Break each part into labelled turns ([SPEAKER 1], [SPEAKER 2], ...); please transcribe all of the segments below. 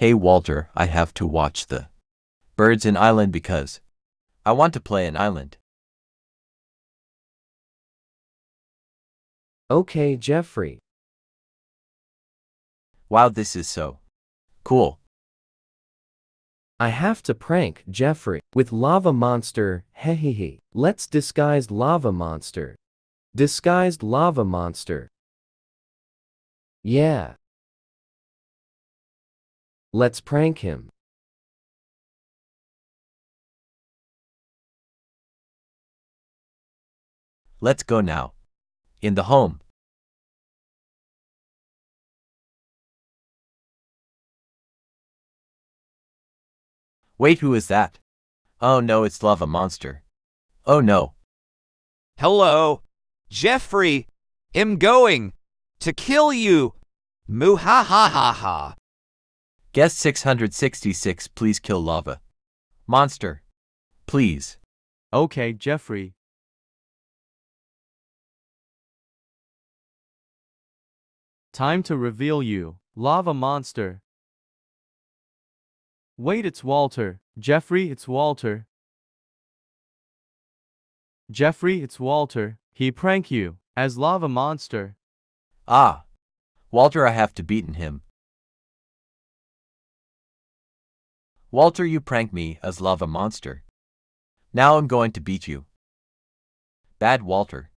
[SPEAKER 1] Hey Walter, I have to watch the birds in island because I want to play an island.
[SPEAKER 2] Okay, Geoffrey.
[SPEAKER 1] Wow, this is so cool.
[SPEAKER 2] I have to prank Geoffrey with lava monster. Hehehe. Let's disguise lava monster. Disguised lava monster. Yeah. Let's prank him.
[SPEAKER 1] Let's go now. In the home. Wait, who is that? Oh no, it's Lava Monster. Oh no.
[SPEAKER 3] Hello, Geoffrey. I'm going to kill you. Moo ha ha ha ha.
[SPEAKER 1] Guest 666, please kill Lava. Monster. Please.
[SPEAKER 4] Okay, Geoffrey. Time to reveal you, lava monster. Wait, it's Walter. Geoffrey, it's Walter. Geoffrey, it's Walter. He prank you as lava monster.
[SPEAKER 1] Ah. Walter, I have to beaten him. Walter, you prank me as Lava Monster. Now I'm going to beat you. Bad Walter.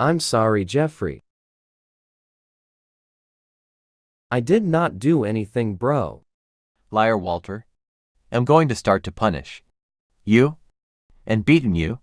[SPEAKER 2] I'm sorry, Geoffrey. I did not do anything, bro.
[SPEAKER 1] Liar Walter. I'm going to start to punish you and beaten you